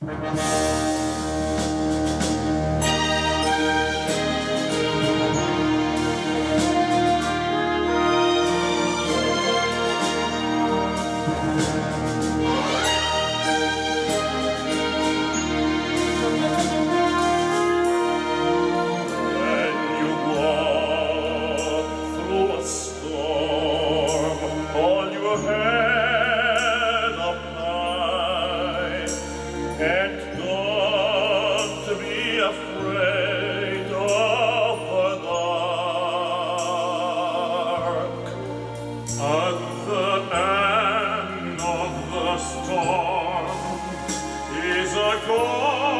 When storm is a gone.